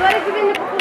Böyle güvenlik